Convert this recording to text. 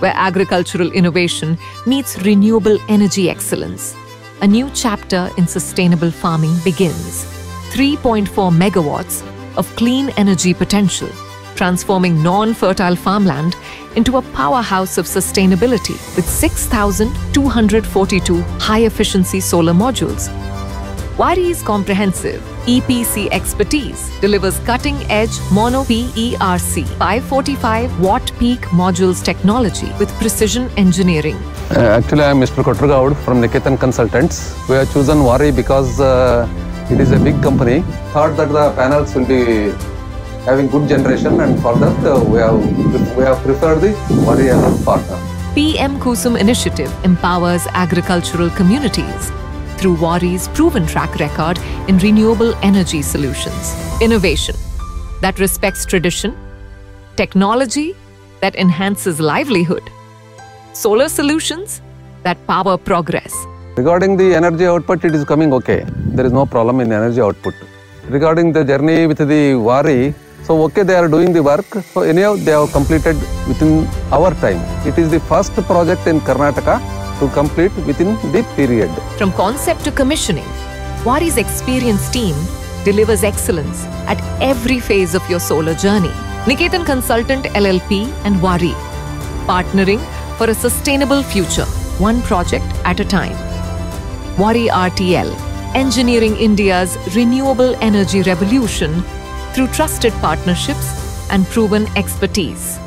where agricultural innovation meets renewable energy excellence. A new chapter in sustainable farming begins. 3.4 megawatts of clean energy potential, transforming non fertile farmland into a powerhouse of sustainability with 6,242 high efficiency solar modules. Waaree's comprehensive EPC expertise delivers cutting edge mono PERC 545 watt peak modules technology with precision engineering. Uh, actually, I am Mr. Kotragaud from Niketan Consultants. We have chosen Waaree because uh, it is a big company. Thought that the panels will be having good generation, and for that uh, we have we have preferred the Waaree as a partner. PM Kusum initiative empowers agricultural communities through Waaree's proven track record in renewable energy solutions. Innovation that respects tradition, technology that enhances livelihood, solar solutions that power progress. Regarding the energy output, it is coming okay. There is no problem in energy output. Regarding the journey with the Waaree, so okay, they are doing the work. So anyhow, they have completed within our time. It is the first project in Karnataka to complete within the period. From concept to commissioning, Waaree's experienced team delivers excellence at every phase of your solar journey. Niketan Consultant LLP and Waaree, partnering for a sustainable future, one project at a time. Waaree RTL, engineering India's renewable energy revolution through trusted partnerships and proven expertise.